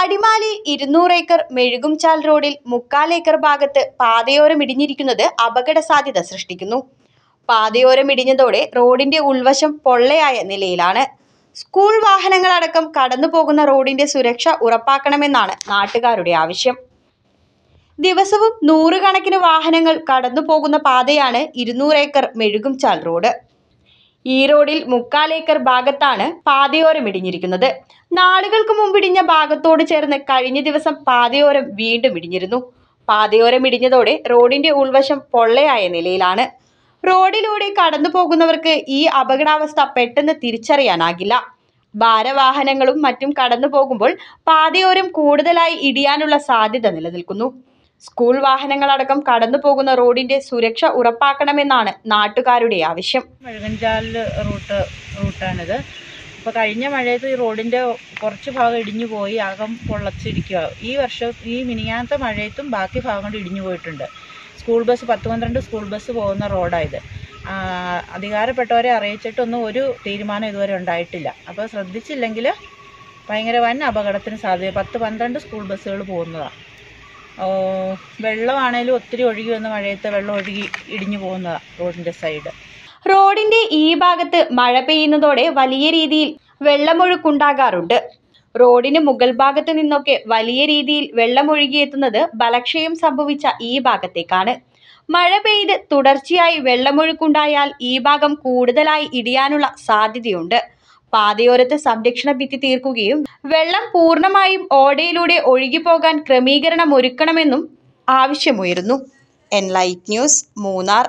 അടിമാലി ഇരുന്നൂറ് ഏക്കർ മെഴുകുംചാൽ റോഡിൽ മുക്കാൽ ഏക്കർ ഭാഗത്ത് പാതയോരം ഇടിഞ്ഞിരിക്കുന്നത് അപകട സാധ്യത സൃഷ്ടിക്കുന്നു. പാതയോരം ഇടിഞ്ഞതോടെ റോഡിന്റെ ഉൾവശം പൊള്ളയായ നിലയിലാണ്. സ്കൂൾ വാഹനങ്ങളടക്കം കടന്നു പോകുന്ന റോഡിന്റെ സുരക്ഷ ഉറപ്പാക്കണമെന്നാണ് നാട്ടുകാരുടെ ആവശ്യം. ദിവസവും നൂറുകണക്കിന് വാഹനങ്ങൾ കടന്നു പോകുന്ന പാതയാണ് ഇരുന്നൂറ് ഏക്കർ മെഴുകുംചാൽ റോഡ്. ഈ മുക്കാലേക്കർ ഭാഗത്താണ് പാതയോരം ഇടിഞ്ഞിരിക്കുന്നത്. നാളുകൾക്ക് മുമ്പ് ഇടിഞ്ഞ ഭാഗത്തോട് ചേർന്ന് കഴിഞ്ഞ ദിവസം പാതയോരം വീണ്ടും ഇടിഞ്ഞിരുന്നു. പാതയോരം ഇടിഞ്ഞതോടെ റോഡിന്റെ ഉൾവശം പൊള്ളയായ നിലയിലാണ്. റോഡിലൂടെ കടന്നു പോകുന്നവർക്ക് ഈ അപകടാവസ്ഥ പെട്ടെന്ന് തിരിച്ചറിയാനാകില്ല. ഭാരവാഹനങ്ങളും മറ്റും കടന്നു പോകുമ്പോൾ പാതയോരം കൂടുതലായി ഇടിയാനുള്ള സാധ്യത നിലനിൽക്കുന്നു. സ്കൂൾ വാഹനങ്ങളടക്കം കടന്നു പോകുന്ന റോഡിന്റെ സുരക്ഷ ഉറപ്പാക്കണമെന്നാണ് നാട്ടുകാരുടെ ആവശ്യം. മെഴുകൻചാൽ റൂട്ട് റൂട്ടാണിത്. ഇപ്പോൾ കഴിഞ്ഞ മഴയത്ത് ഈ റോഡിന്റെ കുറച്ച് ഭാഗം ഇടിഞ്ഞു പോയി അകം പൊള്ളച്ചിരിക്കുക. ഈ വർഷം ഈ മിനിയാത്ത മഴയത്തും ബാക്കി ഭാഗങ്ങൾ ഇടിഞ്ഞു പോയിട്ടുണ്ട്. സ്കൂൾ ബസ് പത്ത് പന്ത്രണ്ട് സ്കൂൾ ബസ് പോകുന്ന റോഡായത് അധികാരപ്പെട്ടവരെ അറിയിച്ചിട്ടൊന്നും ഒരു തീരുമാനം ഇതുവരെ ഉണ്ടായിട്ടില്ല. അപ്പോൾ ശ്രദ്ധിച്ചില്ലെങ്കിൽ ഭയങ്കര വൻ അപകടത്തിന് സാധ്യത. പത്ത് പന്ത്രണ്ട് സ്കൂൾ ബസ്സുകൾ പോകുന്നതാണ് വെള്ളമാണേലും ഒത്തിരി ഒഴുകി വന്ന മഴയത്ത് വെള്ളം ഒഴുകി ഇടിഞ്ഞു പോകുന്നതാണ് റോഡിന്റെ സൈഡ്. റോഡിന്റെ ഈ ഭാഗത്ത് മഴ പെയ്യുന്നതോടെ വലിയ രീതിയിൽ വെള്ളമൊഴുക്കുണ്ടാകാറുണ്ട്. റോഡിന് മുകൾ ഭാഗത്ത് നിന്നൊക്കെ വലിയ രീതിയിൽ വെള്ളമൊഴുകിയെത്തുന്നത് ബലക്ഷയം സംഭവിച്ച ഈ ഭാഗത്തേക്കാണ്. മഴ പെയ്ത് തുടർച്ചയായി വെള്ളമൊഴുക്കുണ്ടായാൽ ഈ ഭാഗം കൂടുതലായി ഇടിയാനുള്ള സാധ്യതയുണ്ട്. പാതയോരത്ത് സംരക്ഷണ ഭിത്തി തീർക്കുകയും വെള്ളം പൂർണമായും ഓടയിലൂടെ ഒഴുകിപ്പോകാൻ ക്രമീകരണം ഒരുക്കണമെന്നും ആവശ്യമുയരുന്നു. Enlight news Munnar.